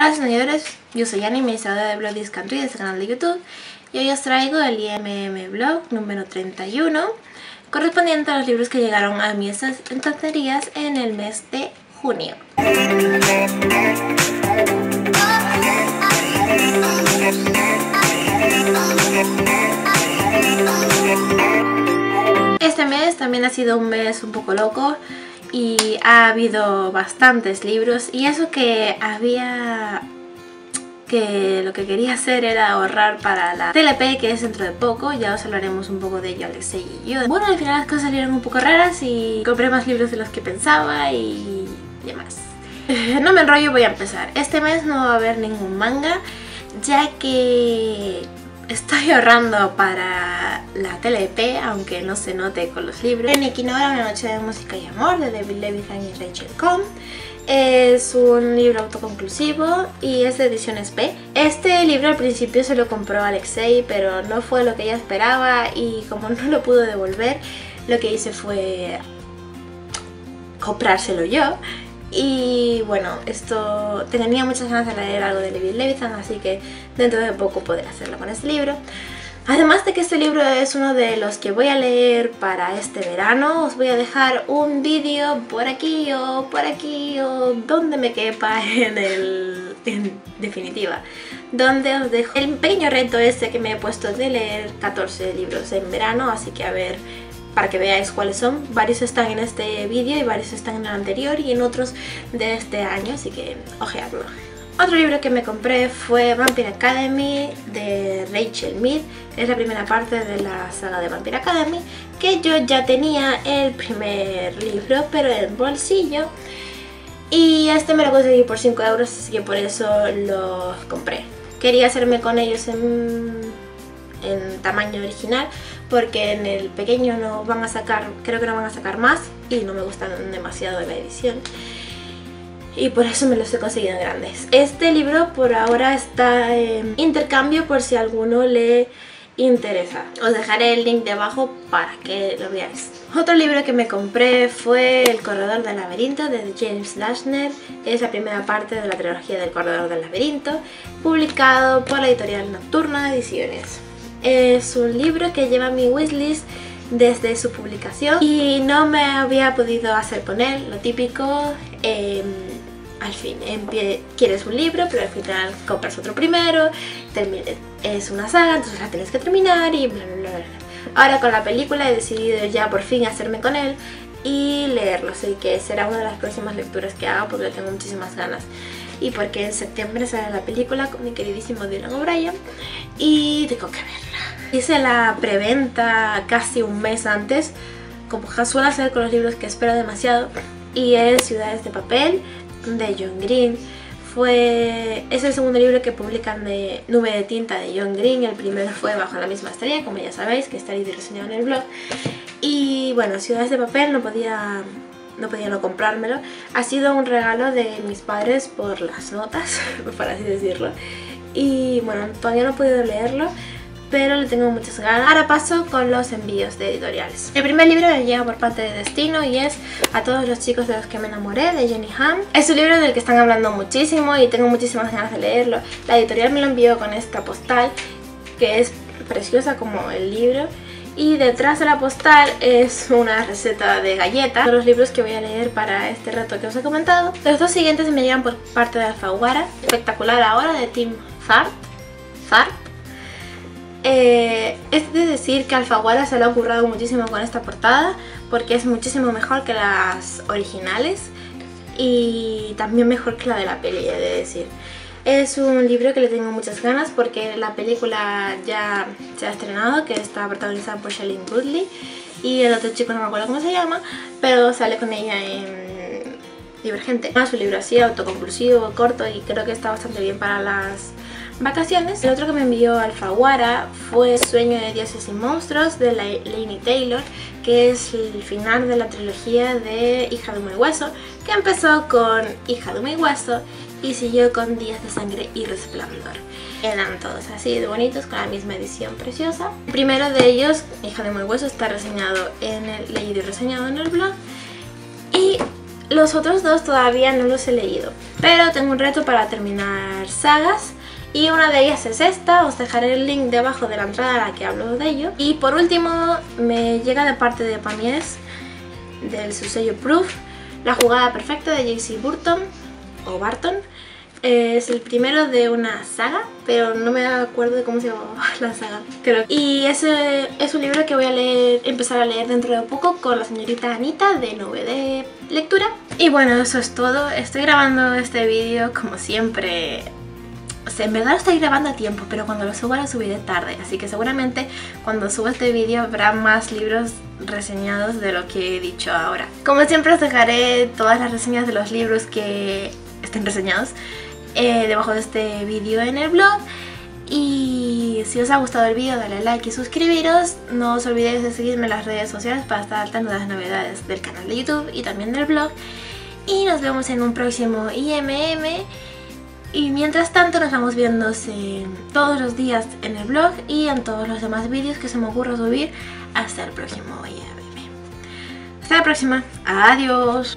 Hola señores, yo soy Annie, administradora de Blog This Country de este canal de YouTube y hoy os traigo el IMM Blog número 31 correspondiente a los libros que llegaron a mis estanterías en el mes de junio. Este mes también ha sido un mes un poco loco y ha habido bastantes libros y eso que había que lo que quería hacer era ahorrar para la TLP que es dentro de poco, ya os hablaremos un poco de ello Alexei y yo. Bueno, al final las cosas salieron un poco raras y compré más libros de los que pensaba y demás. No me enrollo, voy a empezar. Este mes no va a haber ningún manga ya que Estoy ahorrando para la TLP, aunque no se note con los libros. En Equinora, Una noche de música y amor, de David Levithan y Rachel Cohn. Es un libro autoconclusivo y es de ediciones B. Este libro al principio se lo compró Alexei, pero no fue lo que ella esperaba y como no lo pudo devolver, lo que hice fue comprárselo yo y bueno, esto tenía muchas ganas de leer algo de David Levithan, así que dentro de poco podré hacerlo con este libro. Además de que este libro es uno de los que voy a leer para este verano, os voy a dejar un vídeo por aquí o por aquí o donde me quepa en el... en definitiva, donde os dejo el pequeño reto este que me he puesto de leer 14 libros en verano, así que a ver para que veáis cuáles son. Varios están en este vídeo y varios están en el anterior y en otros de este año, así que ojeadlo. Otro libro que me compré fue Vampire Academy de Rachel Mead, es la primera parte de la saga de Vampire Academy, que yo ya tenía el primer libro, pero en bolsillo. Y este me lo conseguí por 5 euros, así que por eso lo compré. Quería hacerme con ellos en, en tamaño original, porque en el pequeño no van a sacar, creo que no van a sacar más y no me gustan demasiado de la edición y por eso me los he conseguido en grandes. Este libro por ahora está en intercambio por si alguno le interesa. Os dejaré el link de abajo para que lo veáis. Otro libro que me compré fue El Corredor del Laberinto de James Lashner. Es la primera parte de la trilogía del Corredor del Laberinto, publicado por la editorial Nocturna Ediciones. Es un libro que lleva mi wishlist desde su publicación y no me había podido hacer poner lo típico. Em, al fin, quieres un libro, pero al final compras otro primero, es una saga, entonces la tienes que terminar y bla, bla, bla. Ahora con la película he decidido ya por fin hacerme con él y leerlo, así que será una de las próximas lecturas que haga porque tengo muchísimas ganas y porque en septiembre sale la película con mi queridísimo Dylan O'Brien y tengo que verla. Hice la preventa casi un mes antes, como suelo hacer con los libros que espero demasiado, y es Ciudades de Papel, de John Green. Fue, es el segundo libro que publican de Nube de Tinta de John Green, el primero fue Bajo la misma estrella, como ya sabéis, que está ahí reseñado en el blog. Y bueno, Ciudades de Papel no podía no podía no comprármelo. Ha sido un regalo de mis padres por las notas, por así decirlo. Y bueno, todavía no he podido leerlo, pero le tengo muchas ganas. Ahora paso con los envíos de editoriales. El primer libro me llega por parte de Destino y es A todos los chicos de los que me enamoré, de Jenny Ham. Es un libro del que están hablando muchísimo y tengo muchísimas ganas de leerlo. La editorial me lo envió con esta postal, que es preciosa como el libro. Y detrás de la postal es una receta de galletas, los libros que voy a leer para este reto que os he comentado. Los dos siguientes me llegan por parte de Alfaguara, espectacular ahora de Tim Zart. Zart eh, es de decir que Alfaguara se le ha ocurrido muchísimo con esta portada porque es muchísimo mejor que las originales y también mejor que la de la peli, he de decir. Es un libro que le tengo muchas ganas porque la película ya se ha estrenado, que está protagonizada por Shailene Woodley y el otro chico no me acuerdo cómo se llama, pero sale con ella en Divergente. Es un libro así, autoconclusivo, corto y creo que está bastante bien para las vacaciones. El otro que me envió Alfaguara fue Sueño de Dioses y Monstruos de Lainey Taylor, que es el final de la trilogía de Hija de un Hueso, que empezó con Hija de un Hueso y siguió con Días de Sangre y Resplandor. Eran todos así de bonitos, con la misma edición preciosa. El primero de ellos, Hija de un Hueso, está reseñado en el, leído y reseñado en el blog. Y Los otros dos todavía no los he leído, pero tengo un reto para terminar sagas y una de ellas es esta, os dejaré el link debajo de la entrada a la que hablo de ello. Y por último me llega de parte de Pamies, del su sello Proof, La jugada perfecta de JC Burton, o Barton. Es el primero de una saga, pero no me acuerdo de cómo se llamaba la saga, creo. Y ese es un libro que voy a leer, empezar a leer dentro de poco con la señorita Anita de Nube de Lectura. Y bueno, eso es todo. Estoy grabando este vídeo como siempre en verdad lo estoy grabando a tiempo, pero cuando lo suba lo subiré tarde, así que seguramente cuando suba este vídeo habrá más libros reseñados de lo que he dicho ahora. Como siempre os dejaré todas las reseñas de los libros que estén reseñados eh, debajo de este vídeo en el blog. Y si os ha gustado el vídeo dale like y suscribiros. No os olvidéis de seguirme en las redes sociales para estar al tanto de las novedades del canal de YouTube y también del blog. Y nos vemos en un próximo IMM. Y mientras tanto nos vamos viéndose todos los días en el blog y en todos los demás vídeos que se me ocurra subir hasta el próximo Oye Bebé. Hasta la próxima. Adiós.